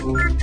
Ah!